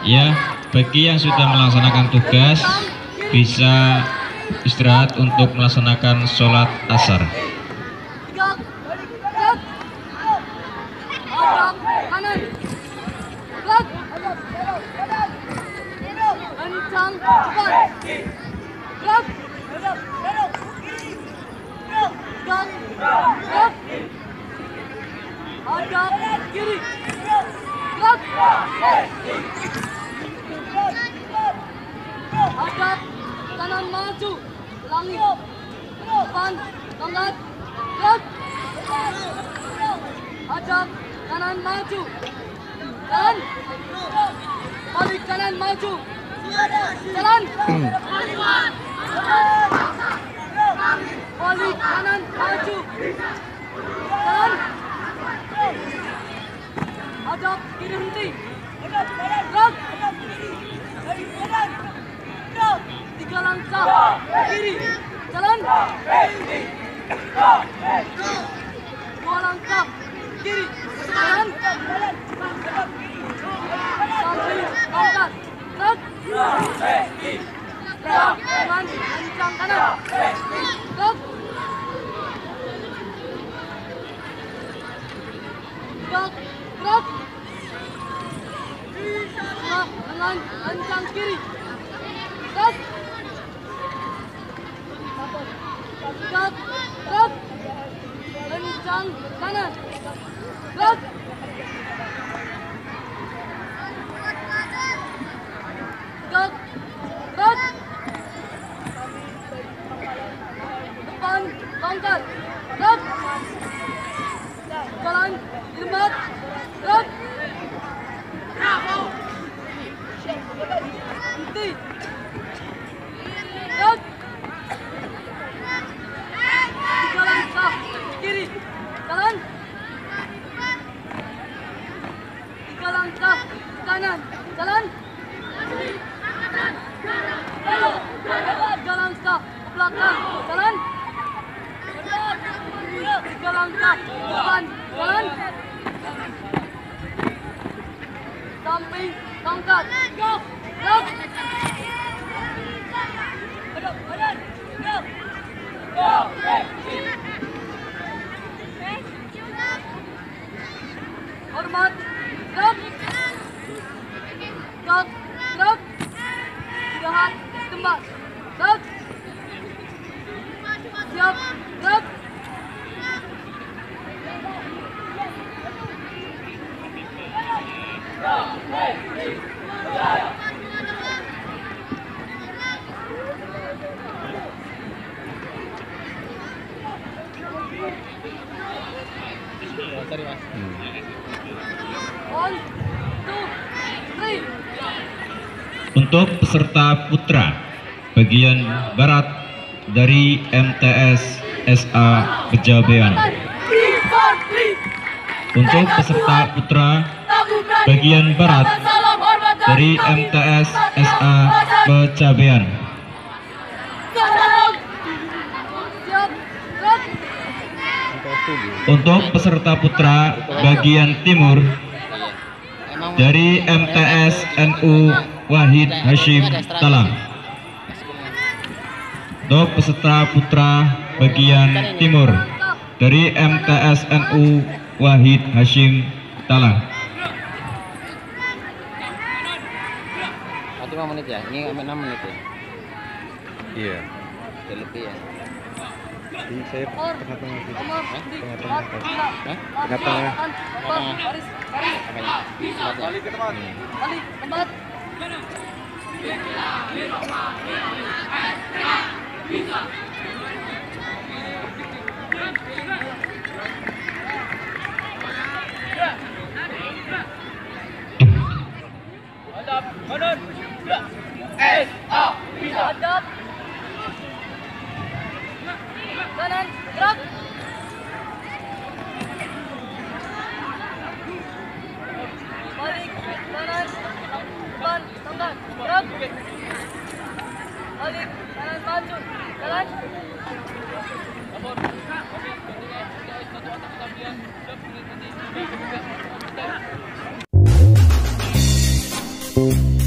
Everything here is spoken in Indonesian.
Ya, bagi yang sudah melaksanakan tugas bisa istirahat untuk melaksanakan sholat asar. Gerak. Gerak. Hadap kiri. Gerak. Hadap kanan maju. Ulangi. Depan. Angkat. Gerak. Hadap kanan maju. Jalan. Balik kanan maju. Jalan. Balik kanan maju. Jalan. Hadap kiri henti. Gerak. Tiga langkah ke kiri. Jalan. Dua langkah kiri. Jalan. Sampai angkat. Gerak. Gerak dengan kencang kanan. Gerak. Gerak. Gerak. Gerak dengan kencang kiri. Gerak. Gerak. Gerak. Kencang kanan. Gerak. Gerak. Gerak. Depan, angkat. Gerak. Jalan, limbat. Gerak. Henti. Gerak. Tiga langkah kiri. Jalan. Tiga langkah kanan. Jalan. Tiga langkah Jalan. Ke depan. Jalan. Samping. Gerak. Gerak. Hadap badan. Gerak. Hormat. Tembak. Gerak. Untuk peserta putra bagian barat dari MTS SA three. Untuk peserta putra bagian barat dari MTS SA. Gerak. Untuk peserta putra bagian timur dari MTS NU Wahid Hashim Talang. Untuk peserta putra bagian timur dari MTS NU Wahid Hashim Talang. Berarti 5 menit ya? Ini sampai 6 menit ya? Iya. Udah lebih ya? Jadi saya tengah-tengah gitu. Tengah-tengah. Tengah-tengah. Balik, kanan, depan, gerak. Balik. Thank